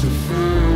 To feel?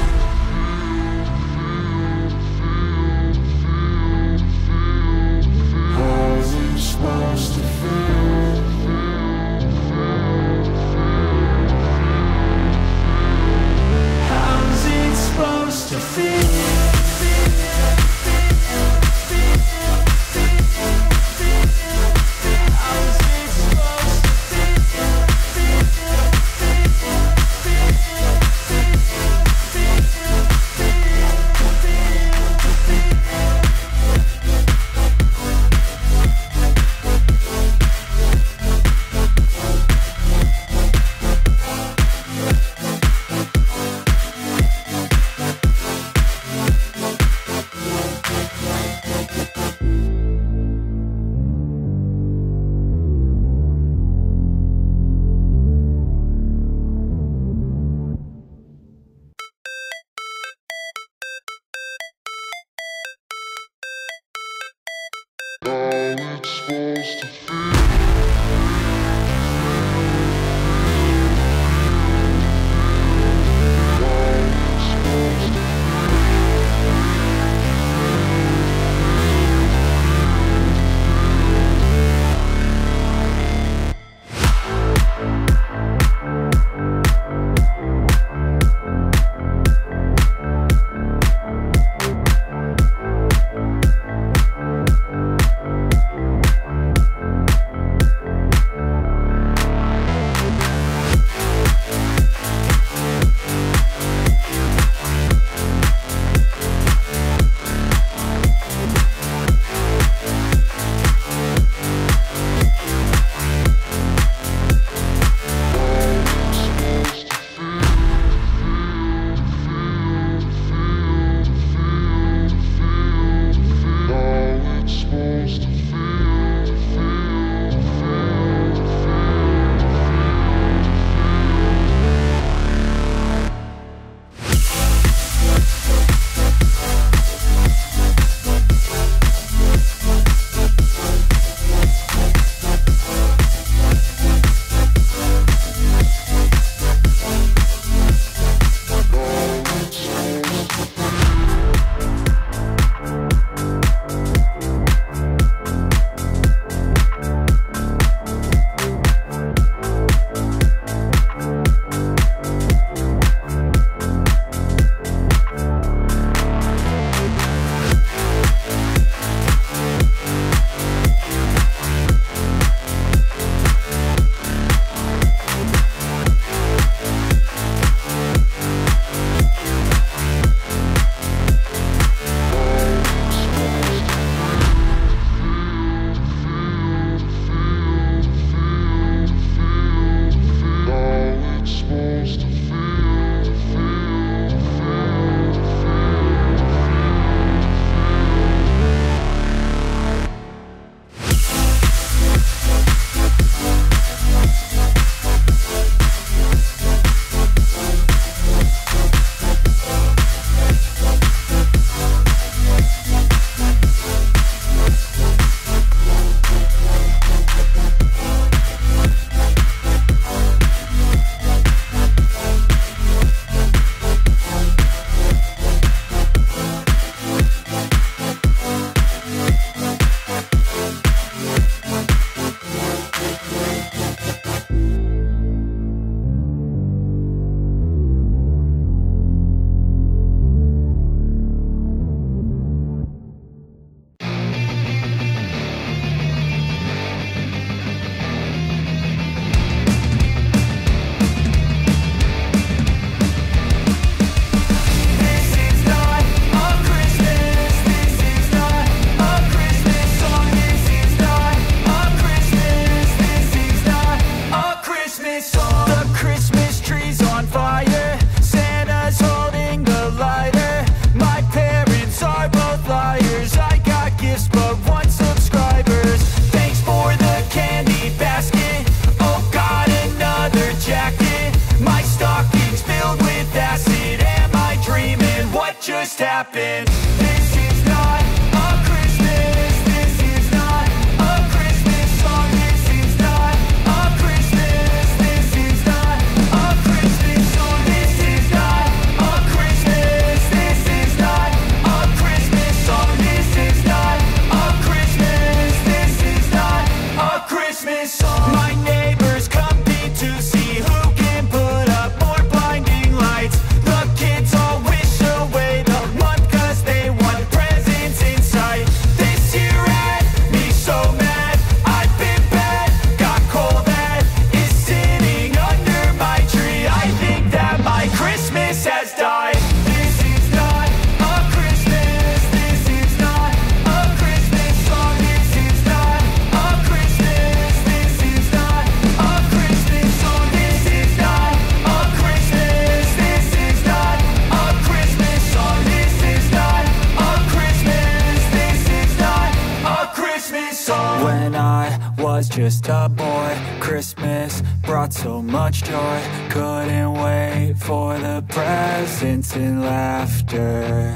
Brought so much joy. Couldn't wait for the presents and laughter.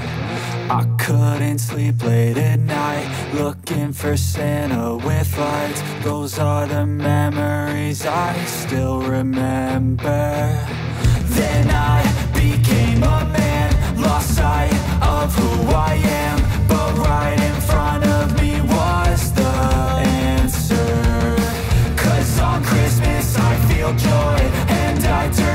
I couldn't sleep late at night Looking for Santa with lights. Those are the memories I still remember. Then I became a man Lost sight of who I am But right in front joy And I turn